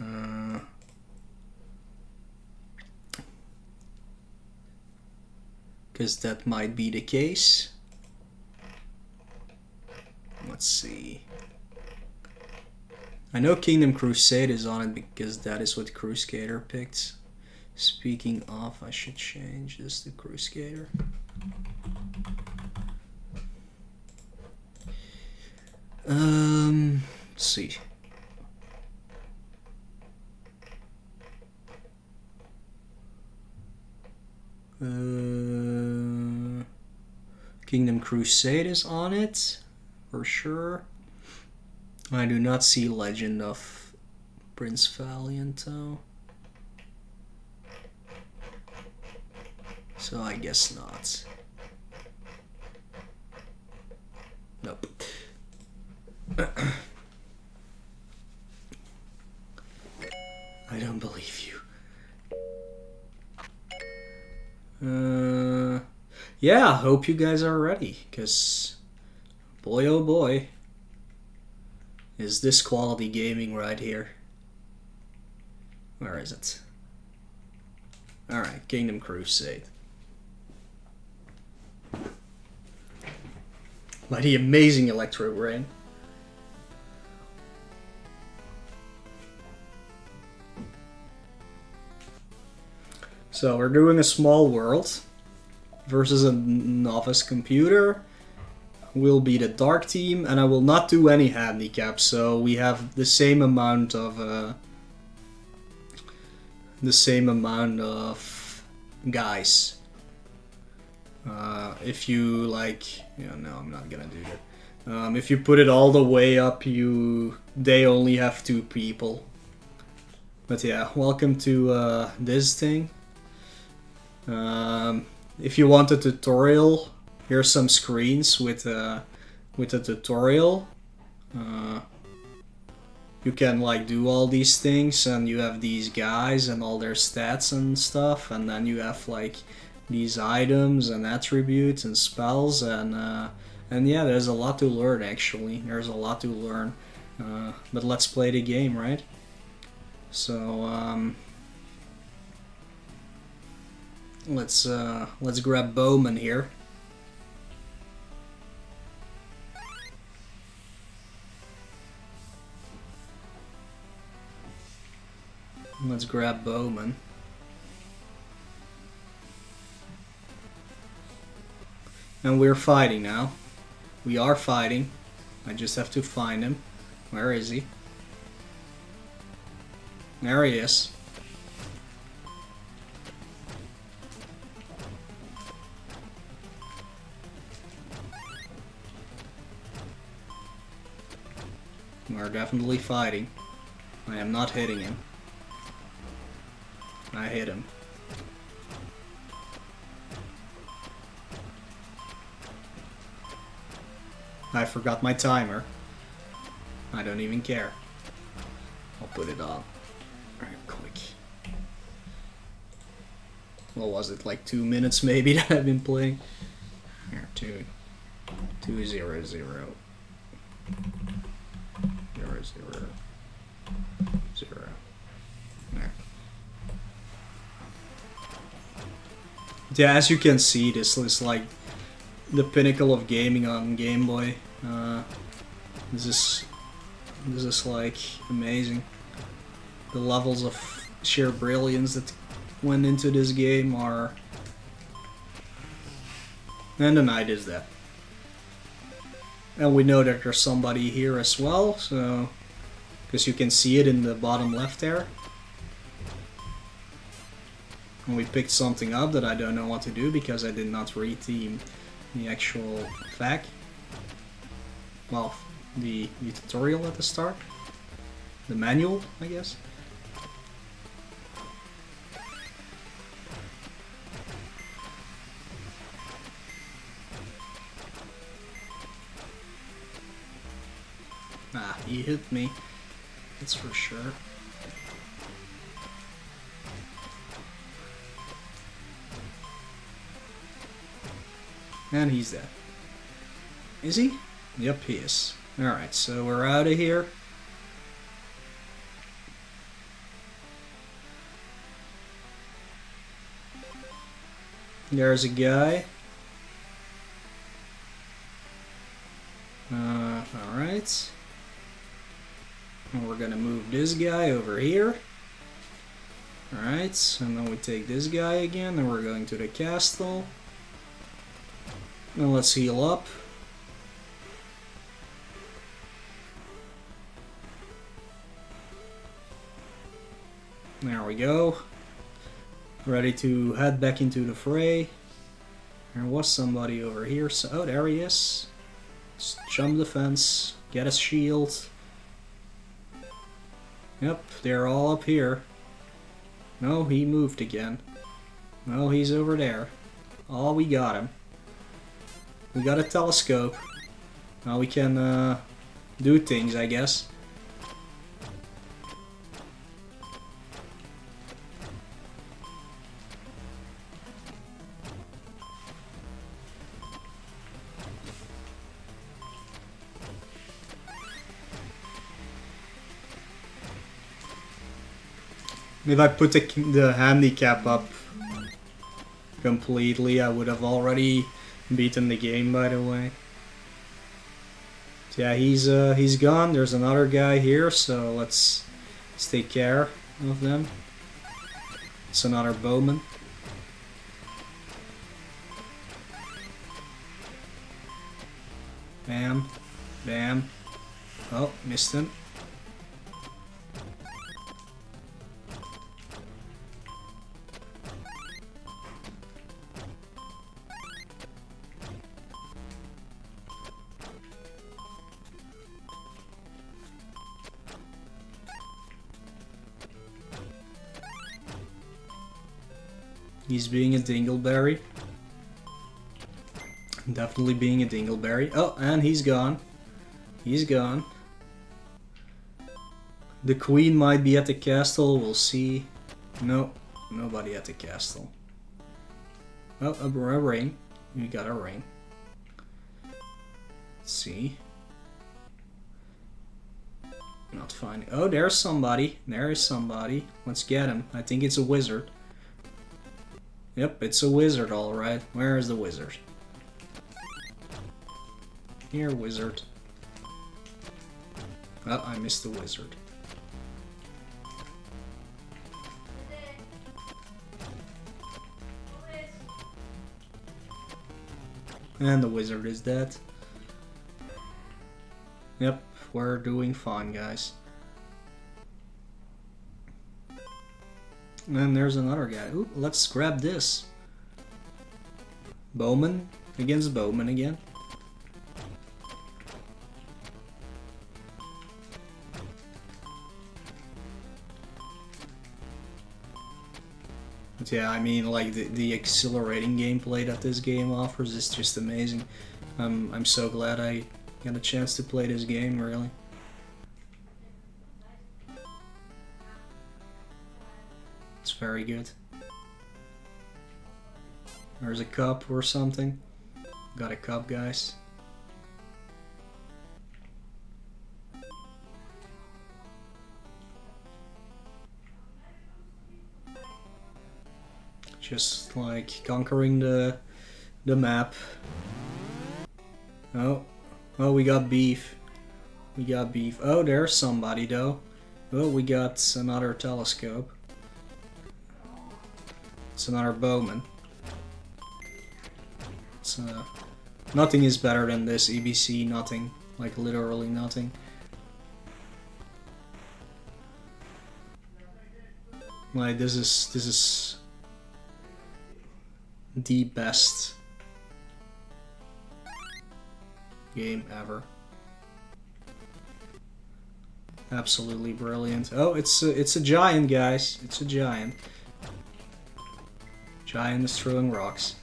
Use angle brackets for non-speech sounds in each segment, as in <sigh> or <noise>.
Uh, because that might be the case. Let's see. I know Kingdom Crusade is on it because that is what Crusader picked. Speaking of, I should change this to Crusader. Um, see. Uh, Kingdom Crusade is on it, for sure. I do not see Legend of Prince Valiant though. So I guess not. Yeah, I hope you guys are ready, because boy oh boy, is this quality gaming right here. Where is it? Alright, Kingdom Crusade. Mighty amazing Electro Brain. So we're doing a small world versus a novice computer. Will be the dark team, and I will not do any handicaps. So we have the same amount of uh, the same amount of guys. Uh, if you like, know, no, I'm not gonna do that. Um, if you put it all the way up, you they only have two people. But yeah, welcome to uh, this thing. Um, if you want a tutorial, here's some screens with uh, with a tutorial. Uh, you can like do all these things, and you have these guys and all their stats and stuff, and then you have like these items and attributes and spells, and uh, and yeah, there's a lot to learn actually. There's a lot to learn, uh, but let's play the game, right? So. Um, Let's uh, let's grab Bowman here. Let's grab Bowman. And we're fighting now. We are fighting. I just have to find him. Where is he? There he is. We are definitely fighting. I am not hitting him. I hit him. I forgot my timer. I don't even care. I'll put it on. Right quick. What was it, like two minutes maybe <laughs> that I've been playing? Here, two, two zero zero zero zero zero. There. Yeah, as you can see, this is like the pinnacle of gaming on Game Boy. Uh, this is this is like amazing. The levels of sheer brilliance that went into this game are, and the night is that. And we know that there's somebody here as well, so... Because you can see it in the bottom left there. And we picked something up that I don't know what to do because I did not read the, the actual fact. Well, the, the tutorial at the start. The manual, I guess. he hit me. That's for sure. And he's dead. Is he? Yep, he is. Alright, so we're out of here. There's a guy. Uh, alright. And we're gonna move this guy over here. Alright, and then we take this guy again, and we're going to the castle. Now let's heal up. There we go. Ready to head back into the fray. There was somebody over here, so oh there he is. Just jump the fence, get a shield. Yep, they're all up here. No, he moved again. No, he's over there. Oh, we got him. We got a telescope. Now we can uh, do things, I guess. If I put the, the handicap up completely, I would have already beaten the game, by the way. Yeah, he's uh, he's gone. There's another guy here, so let's, let's take care of them. It's another bowman. Bam. Bam. Oh, missed him. He's being a dingleberry. Definitely being a dingleberry. Oh, and he's gone. He's gone. The queen might be at the castle, we'll see. No, nobody at the castle. Oh, a, a ring. We got a ring. Let's see. Not finding. Oh, there's somebody. There is somebody. Let's get him. I think it's a wizard. Yep, it's a wizard, alright. Where is the wizard? Here, wizard. Oh, I missed the wizard. And the wizard is dead. Yep, we're doing fine, guys. And then there's another guy. Ooh, let's grab this. Bowman against Bowman again. But yeah, I mean, like, the, the exhilarating gameplay that this game offers is just amazing. Um, I'm so glad I got a chance to play this game, really. Very good. There's a cup or something. Got a cup, guys. Just like conquering the the map. Oh, oh, we got beef. We got beef. Oh, there's somebody though. Oh, we got another telescope. It's another bowman. Uh, nothing is better than this EBC. Nothing, like literally nothing. Like this is this is the best game ever. Absolutely brilliant. Oh, it's a, it's a giant, guys. It's a giant. Giant is throwing rocks.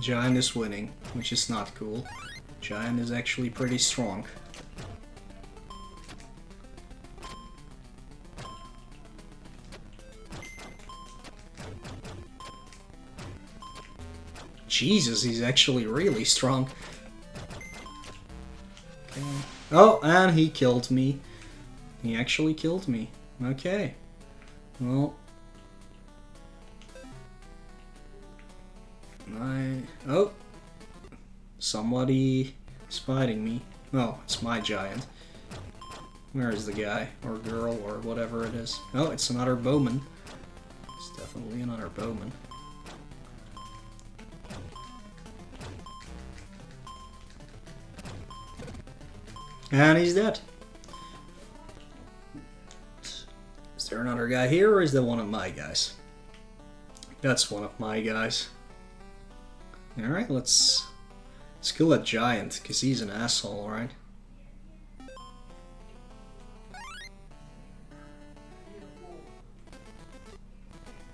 Giant is winning, which is not cool. Giant is actually pretty strong. Jesus, he's actually really strong. Oh, and he killed me. He actually killed me. Okay. Well. I... Oh! Somebody is me. Oh, it's my giant. Where is the guy? Or girl, or whatever it is. Oh, it's another bowman. It's definitely another bowman. And he's dead. Is there another guy here, or is that one of my guys? That's one of my guys. Alright, let's, let's kill that giant, because he's an asshole, right?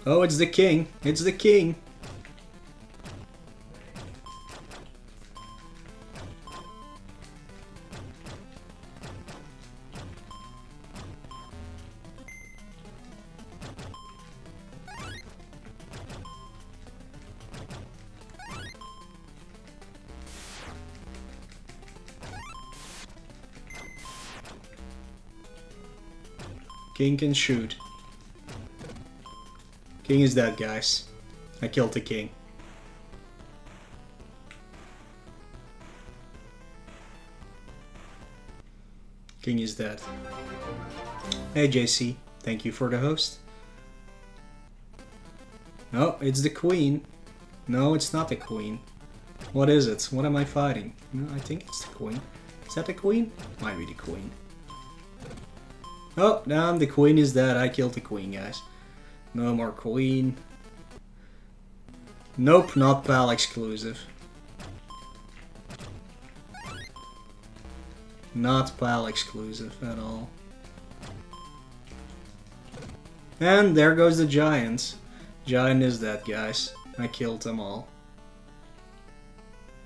Oh, it's the king. It's the king. King can shoot. King is dead, guys. I killed the king. King is dead. Hey, JC. Thank you for the host. No, it's the queen. No, it's not the queen. What is it? What am I fighting? No, I think it's the queen. Is that the queen? Might be the queen. Oh, damn, the queen is dead. I killed the queen, guys. No more queen. Nope, not PAL exclusive. Not PAL exclusive at all. And there goes the giants. Giant is dead, guys. I killed them all.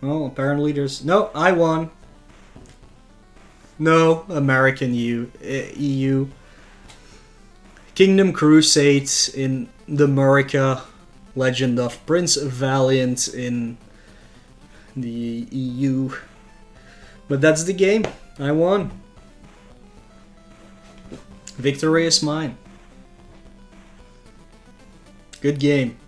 Well, apparently there's... No, I won. No, American EU. EU. Kingdom Crusades in the America, Legend of Prince Valiant in the EU. But that's the game. I won. Victory is mine. Good game.